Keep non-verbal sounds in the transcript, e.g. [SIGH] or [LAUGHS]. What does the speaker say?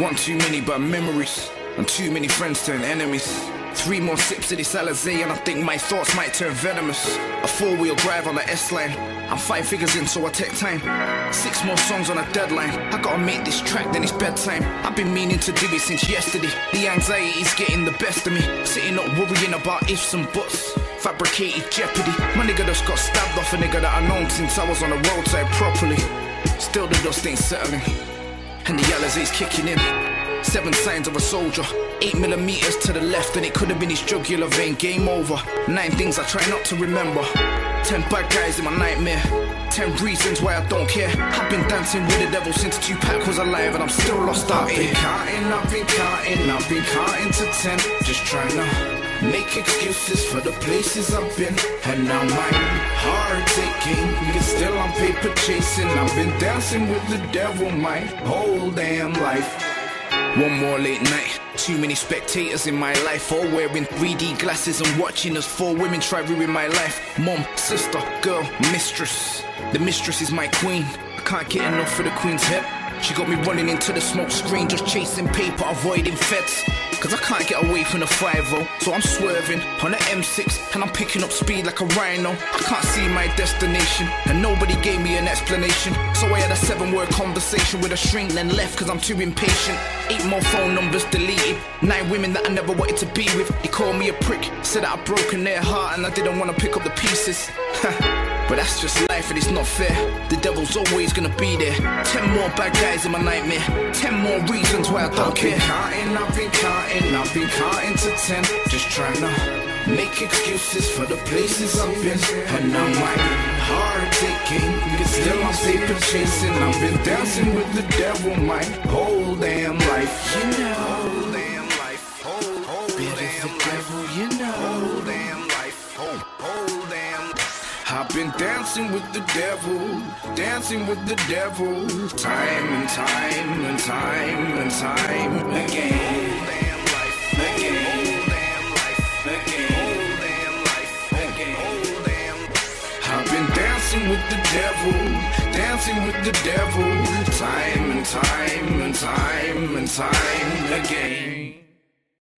One too many bad memories, and too many friends turn enemies. Three more sips of this Alizé, and I think my thoughts might turn venomous. A four wheel drive on the S line. I'm five figures in, so I take time. Six more songs on a deadline. I gotta make this track, then it's bedtime. I've been meaning to do it since yesterday. The anxiety's getting the best of me. Sitting up worrying about ifs and buts. Fabricated jeopardy. My nigga just got stabbed off a nigga that I known since I was on the roadside properly. Still the dust ain't settling and the Alizé's kicking in. Seven signs of a soldier, eight millimeters to the left, and it could have been his jugular vein. Game over. Nine things I try not to remember. Ten bad guys in my nightmare. Ten reasons why I don't care. I've been dancing with the devil since Tupac was alive, and I'm still lost out I've been counting, I've been counting, I've been counting to ten. Just trying to make excuses for the places I've been. And now my heart taking, yet still I'm paper chasing. I've been dancing with the devil my whole damn life. One more late night. Too many spectators in my life, all wearing 3D glasses and watching us four women try ruin my life. Mom, sister, girl, mistress. The mistress is my queen. I can't get enough for the queen's head. She got me running into the smoke screen, just chasing paper, avoiding feds. Cause I can't get away from the 5 so I'm swerving on the M6 and I'm picking up speed like a rhino. I can't see my destination, and nobody gave me an explanation. So I had a seven word conversation with a shrink, then left cause I'm too impatient. Eight more phone numbers deleted, nine women that I never wanted to be with. They called me a prick, said that I'd broken their heart and I didn't wanna pick up the pieces. [LAUGHS] But that's just life and it's not fair. The devil's always gonna be there. Ten more bad guys in my nightmare. Ten more reasons why I don't I've been counting, I've been counting, I've been counting to ten. Just trying to make excuses for the places I've been. And now my heart taking, yet still I'm paper chasing. I've been dancing with the devil my whole damn life. You know, whole damn life, whole, whole damn life. you know. whole damn life, whole, whole damn. I've been dancing with the devil, dancing with the devil, time and time and time and time again. I've been dancing with the devil, dancing with the devil, time and time and time and time again.